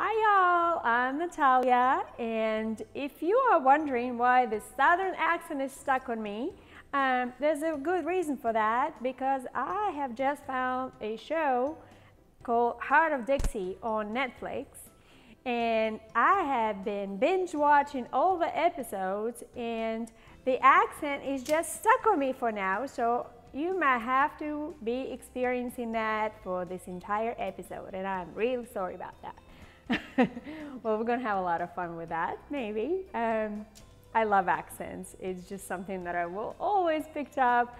Hi y'all, I'm Natalia and if you are wondering why the southern accent is stuck on me, um, there's a good reason for that because I have just found a show called Hart of Dixie on Netflix and I have been binge watching all the episodes and the accent is just stuck on me for now so you might have to be experiencing that for this entire episode and I'm really sorry about that. well, we're going to have a lot of fun with that, maybe. Um, I love accents. It's just something that I will always pick up.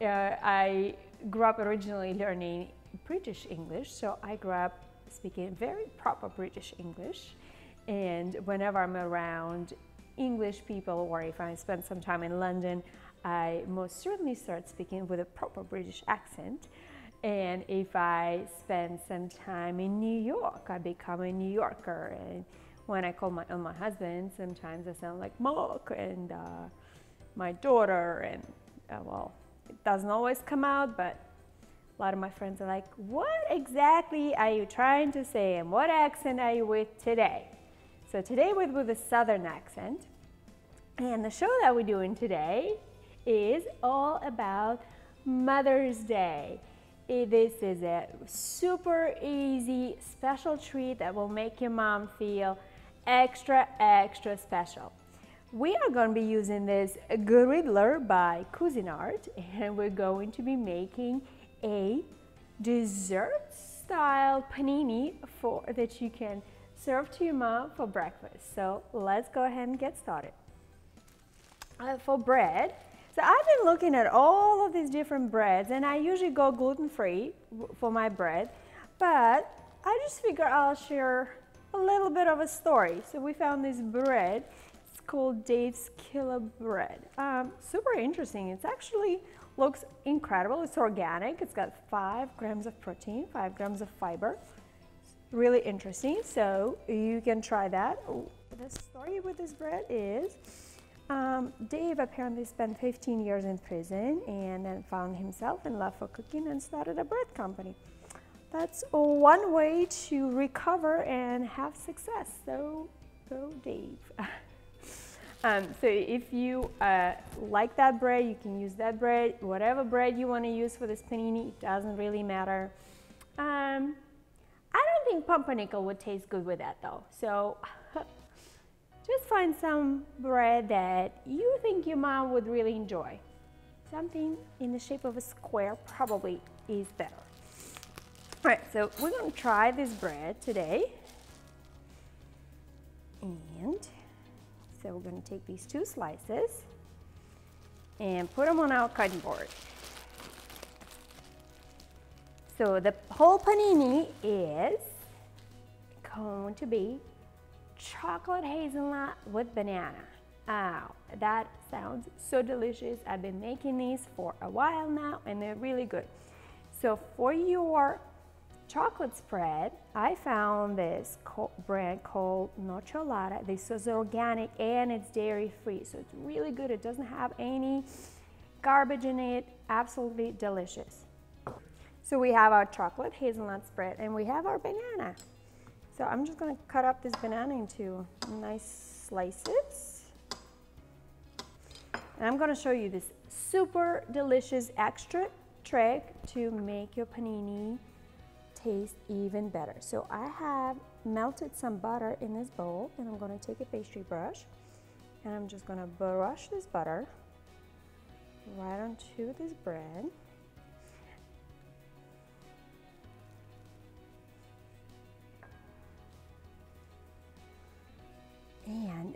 Uh, I grew up originally learning British English, so I grew up speaking very proper British English. And whenever I'm around English people, or if I spend some time in London, I most certainly start speaking with a proper British accent. And if I spend some time in New York, I become a New Yorker. And when I call my, my husband, sometimes I sound like Mark and uh, my daughter. And uh, well, it doesn't always come out, but a lot of my friends are like, what exactly are you trying to say and what accent are you with today? So today we're with a Southern accent. And the show that we're doing today is all about Mother's Day. This is a super easy special treat that will make your mom feel extra, extra special. We are going to be using this Griddler by Cuisinart and we're going to be making a dessert style panini for that you can serve to your mom for breakfast. So let's go ahead and get started. Uh, for bread, so I've been looking at all of these different breads and I usually go gluten-free for my bread, but I just figure I'll share a little bit of a story. So we found this bread, it's called Dave's Killer Bread. Um, super interesting, it's actually looks incredible. It's organic, it's got five grams of protein, five grams of fiber. Really interesting, so you can try that. The story with this bread is um, Dave apparently spent 15 years in prison and then found himself in love for cooking and started a bread company. That's one way to recover and have success. So go Dave. um, so if you uh, like that bread, you can use that bread. Whatever bread you want to use for this panini, it doesn't really matter. Um, I don't think pumpernickel would taste good with that though. So just find some bread that you think your mom would really enjoy. Something in the shape of a square probably is better. All right, so we're going to try this bread today. And so we're going to take these two slices and put them on our cutting board. So the whole panini is going to be chocolate hazelnut with banana. Oh, that sounds so delicious. I've been making these for a while now and they're really good. So for your chocolate spread, I found this brand called Nocciolata. This is organic and it's dairy free. So it's really good. It doesn't have any garbage in it. Absolutely delicious. So we have our chocolate hazelnut spread and we have our banana. So I'm just to cut up this banana into nice slices. And I'm to show you this super delicious extra trick to make your panini taste even better. So I have melted some butter in this bowl and I'm to take a pastry brush and I'm just to brush this butter right onto this bread.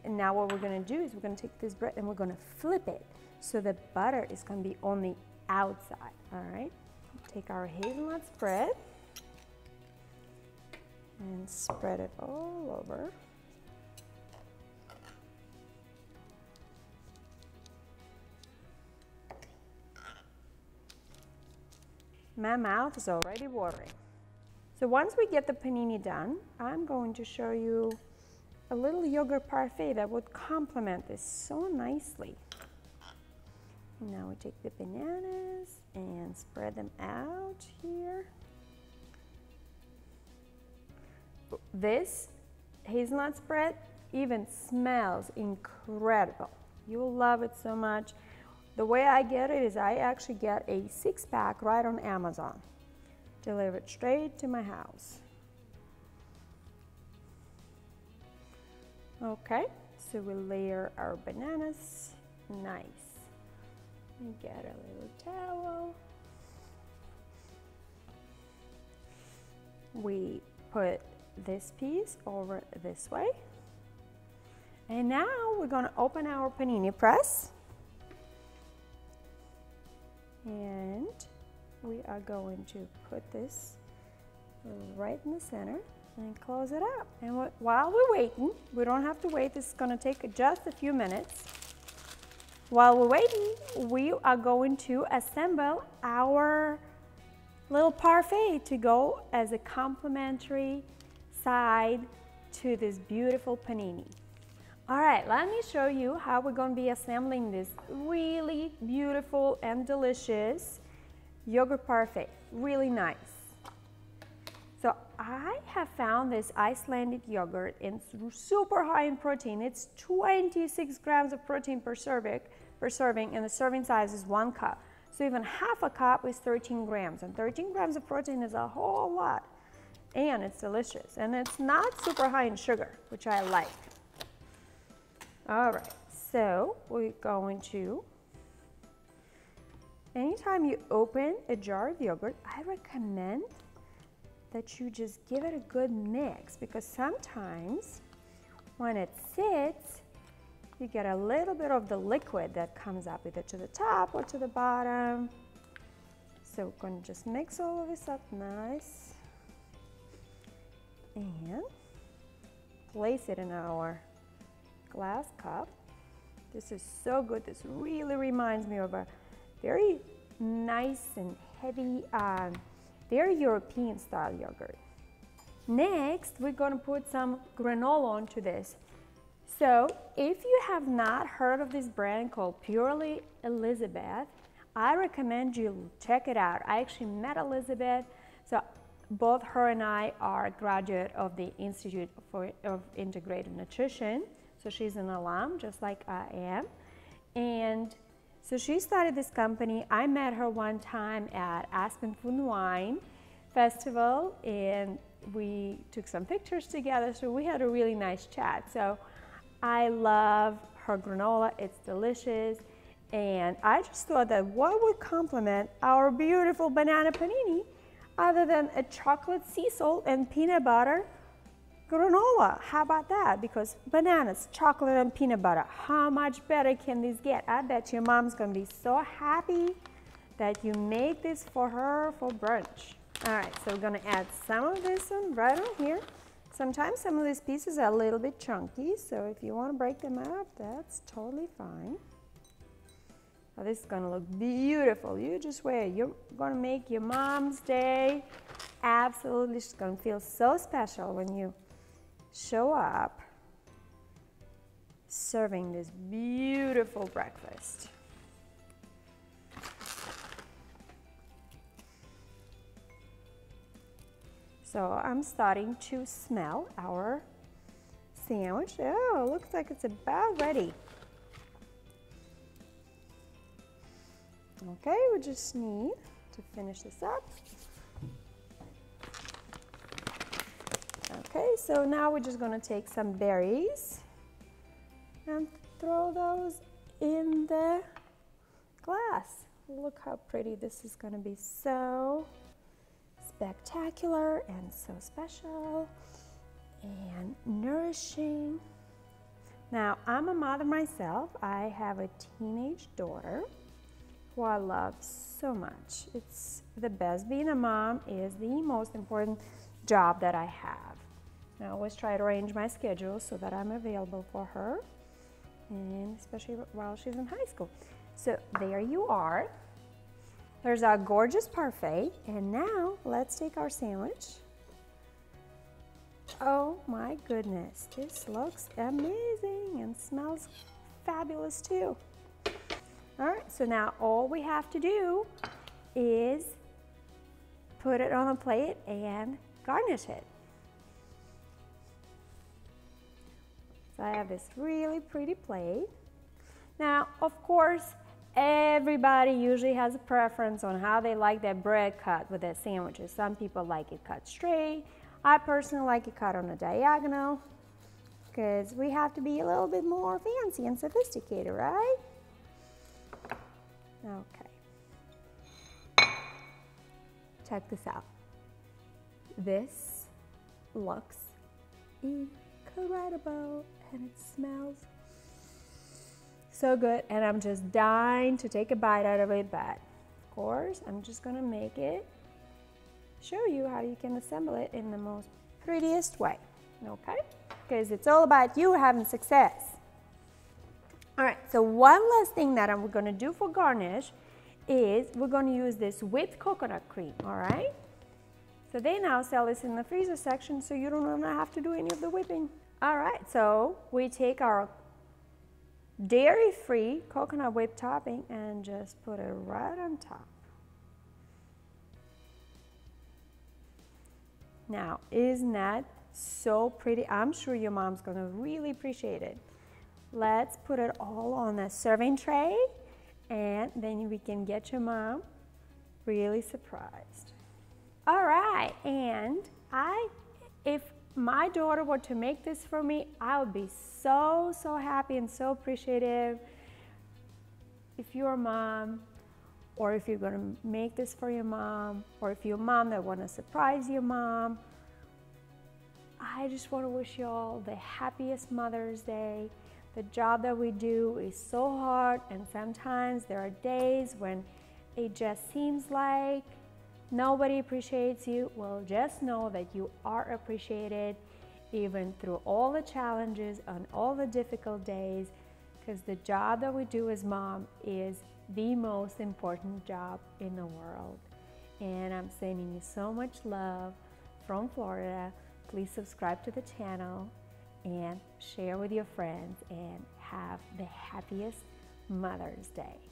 And, now what we're gonna do is we're gonna take this bread and we're gonna flip it so the butter is gonna be on the outside, all right? Take our hazelnut spread and spread it all over. My mouth is already watering. So once we get the panini done, I'm going to show you a little yogurt parfait that would complement this so nicely. Now we take the bananas and spread them out here. This hazelnut spread even smells incredible. You'll love it so much. The way I get it is I actually get a six pack right on Amazon, delivered straight to my house. Okay, so we layer our bananas. Nice. get a little towel. We put this piece over this way. And now we're going to open our panini press. And we are going to put this right in the center and close it up. And while we're waiting, we don't have to wait, this is gonna take just a few minutes. While we're waiting, we are going to assemble our little parfait to go as a complimentary side to this beautiful panini. All right, let me show you how we're going to be assembling this really beautiful and delicious yogurt parfait. Really nice. So I have found this Icelandic yogurt. And it's super high in protein. It's 26 grams of protein per serving, per serving, and the serving size is one cup. So even half a cup is 13 grams, and 13 grams of protein is a whole lot. And it's delicious, and it's not super high in sugar, which I like. All right, so we're going to, anytime you open a jar of yogurt, I recommend that you just give it a good mix because sometimes when it sits, you get a little bit of the liquid that comes up either to the top or to the bottom. So we're to just mix all of this up nice and place it in our glass cup. This is so good. This really reminds me of a very nice and heavy, um, very European style yogurt. Next, we're going to put some granola onto this. So if you have not heard of this brand called Purely Elizabeth, I recommend you check it out. I actually met Elizabeth. So both her and I are graduate of the Institute for, of Integrated Nutrition. So she's an alum, just like I am. And so she started this company. I met her one time at Aspen and Wine Festival, and we took some pictures together. So we had a really nice chat. So I love her granola. It's delicious. And I just thought that what would complement our beautiful banana panini other than a chocolate sea salt and peanut butter granola. How about that? Because bananas, chocolate, and peanut butter. How much better can this get? I bet your mom's gonna be so happy that you made this for her for brunch. All right, so we're gonna add some of this right on here. Sometimes some of these pieces are a little bit chunky, so if you wanna break them up, that's totally fine. Oh, this is gonna look beautiful. You just wait. You're gonna make your mom's day absolutely, she's gonna feel so special when you show up serving this beautiful breakfast. So I'm starting to smell our sandwich. Oh, looks like it's about ready. Okay, we just need to finish this up. Okay, so now we're just gonna take some berries and throw those in the glass. Look how pretty this is gonna be. So spectacular and so special and nourishing. Now, I'm a mother myself. I have a teenage daughter who I love so much. It's the best. Being a mom is the most important job that I have. I always try to arrange my schedule so that I'm available for her, and especially while she's in high school. So there you are. There's our gorgeous parfait, and now let's take our sandwich. Oh my goodness, this looks amazing and smells fabulous too. All right, so now all we have to do is put it on a plate and garnish it. So I have this really pretty plate. Now, of course, everybody usually has a preference on how they like their bread cut with their sandwiches. Some people like it cut straight. I personally like it cut on a diagonal because we have to be a little bit more fancy and sophisticated, right? Okay. Check this out. This looks incredible and it smells so good and I'm just dying to take a bite out of it but of course I'm just gonna make it show you how you can assemble it in the most prettiest way okay? Because it's all about you having success. All right so one last thing that I'm gonna do for garnish is we're gonna use this whipped coconut cream all right? So they now sell this in the freezer section so you don't have to do any of the whipping. All right, so we take our dairy-free coconut whipped topping and just put it right on top. Now, isn't that so pretty? I'm sure your mom's gonna really appreciate it. Let's put it all on a serving tray and then we can get your mom really surprised. All right, and I, if my daughter were to make this for me, I would be so, so happy and so appreciative. If you're a mom, or if you're gonna make this for your mom, or if you're a mom that wanna surprise your mom, I just wanna wish you all the happiest Mother's Day. The job that we do is so hard, and sometimes there are days when it just seems like nobody appreciates you, well, just know that you are appreciated even through all the challenges and all the difficult days because the job that we do as mom is the most important job in the world. And I'm sending you so much love from Florida. Please subscribe to the channel and share with your friends and have the happiest Mother's Day.